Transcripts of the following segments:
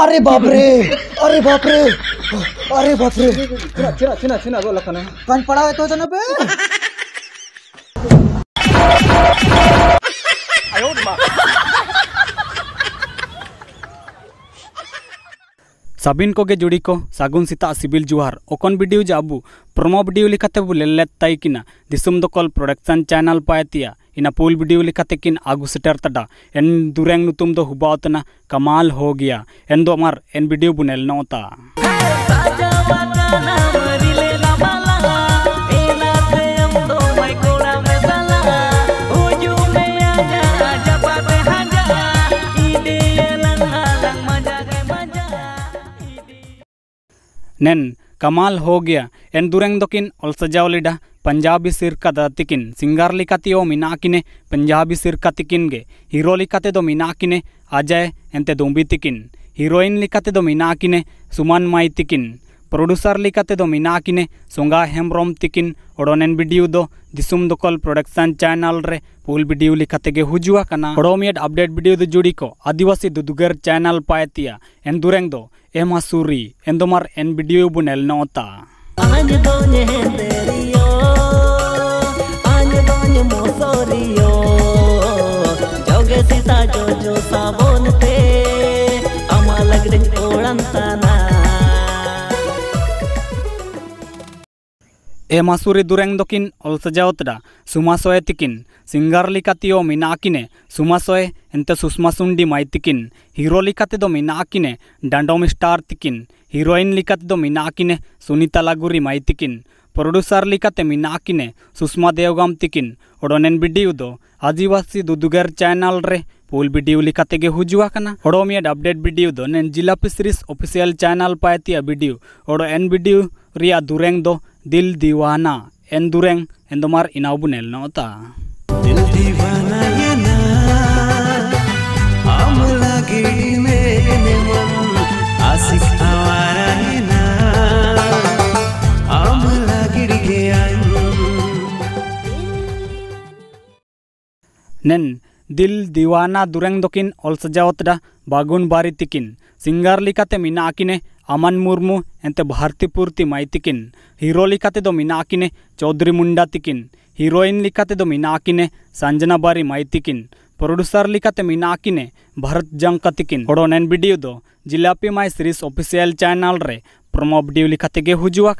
अरे बाप रे अरे बाप रे अरे बाप रे छिना छिना छिना बोल लखना पड़ा है तो जनाबे सबिन कोगे जुड़ी को सागुन सीता सिबिल जुहार ओकन वीडियो जो अब प्रोमो वीडियो लिखाते बु दिसुम दकल प्रोडक्शन चैनल पायतिया इना पुल वीडियो लिखाते किन आगु सेटर तडा एन दुरेंग नुतुम दो हुबावतना कमाल हो गया एन दो अमर एन वीडियो बुनेल नोता नेन कमाल हो गया एन दुरेंग दोकिन ऑल सजाव लिडा पंजाबी सिरका दतिकिन सिंगार लिकातियो मिनाकिने पंजाबी सिरका तिकिन गे हीरो लिकाते दो मिनाकिने अजय माई दोंबी लिकाते प्रोड्यूसर लिकाते दो मिनाकिने सोंगा हेमब्रम तिकिन ओडोनेन वीडियो दो दिसुम दोकल प्रोडक्शन चैनल रे पुल वीडियो लिखाते गे हुजुआ कना ओडोमियट अपडेट वीडियो दो जुड़ी को आदिवासी दुदुगर चैनल पायतिया एन दुरेंग दो एमा सूरी एन दोमार एन वीडियो बुनेल नोता. ए मासुरी दुरेंग दोकिन ऑल सजावतडा सुमासोय तिकिन सिंगार लिकातियो मिनाकिने सुमासोय एंते सुषमा सुंडी माई तिकिन हीरो लिकाते दो मिनाकिने डांडोम स्टार तिकिन हीरोइन लिकाते दो मिनाकिने सुनीता लागुरी माई तिकिन प्रोड्यूसर लिकाते मिनाकिने सुषमा देवगाम तिकिन ओडोनेन वीडियो दो आदिवासी दुदुगर चैनल रे पुल वीडियो लिखाते कना ओडोमियड अपडेट वीडियो दो नेन जिला फिशरीज ऑफिशियल चैनल पायतिया वीडियो ओडो एन वीडियो रिया दुरेंग दो दिल दीवाना एन दुरेंग एन दोमार इनाबु नेल नोता दिल दीवाना ये ना हम लगे मेरे मन आशिक हमारा ये ना हम लगे गया नेन दिल दीवाना दुरेंग दोकिन ऑल सजावतडा बागुन बारी तिकिन सिंगार लिकाते मिनाकिने अमन मुर्मू एंते भारती पूर्ति माई तिकिन हीरो लिकाते दो मिनाकिने चौधरी मुंडा तिकिन हीरोइन लिकाते दो मिनाकिने संजना बारी माई तिकिन प्रोड्यूसर लिकाते मिनाकिने भरत जंका तिकिन ओडोनेन वीडियो दो। जिलापी माई सीरीज़ ऑफिशियल चैनल रे प्रोमो वीडियो लिखाते गे हुजुआ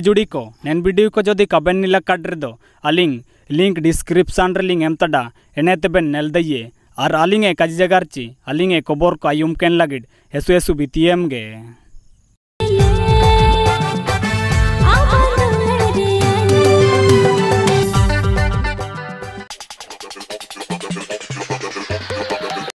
जुड़ी को। नैन वीडियो को जोदि कबेन निला काट रे दो। अलिंग। लिंक डिस्क्रिप्शन रे लिंक एमता एने तेबे नेल दिए और आलिंगे काजी जगारची आलिंगे खबर को आयुम केन लागिड हेसु हेसु बीतीएम गे